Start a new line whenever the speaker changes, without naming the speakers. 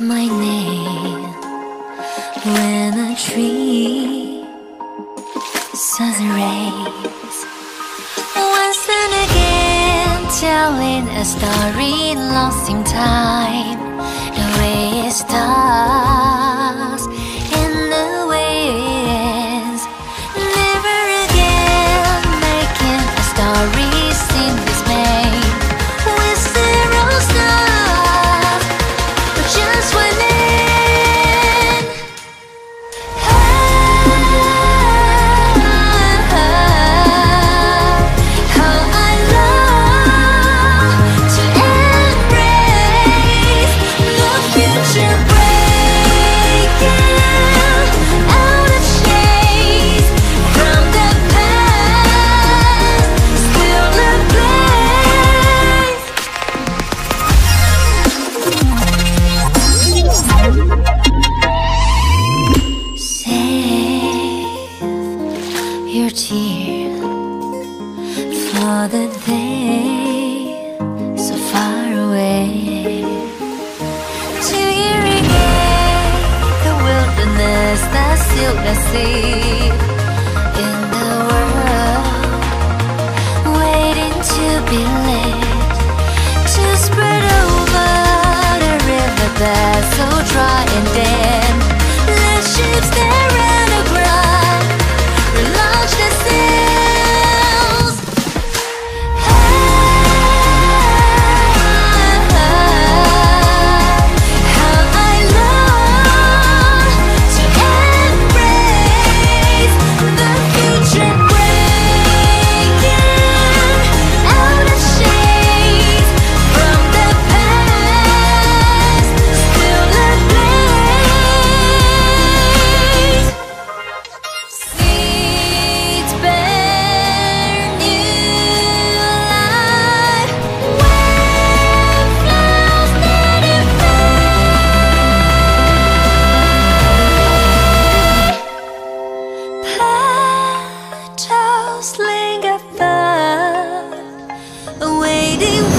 my name when a tree sun rays once and again telling a story lost in time. The way it starts your tears for the day so far away. To irrigate the wilderness that still the sea in the world waiting to be lit to spread over the so dry Deus!